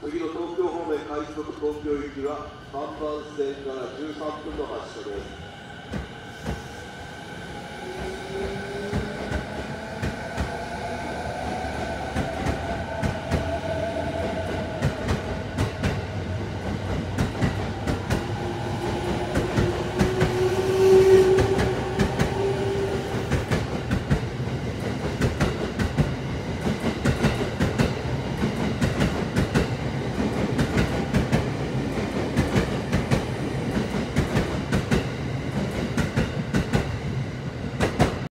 次の東京方面快速東京行きは3番線から13分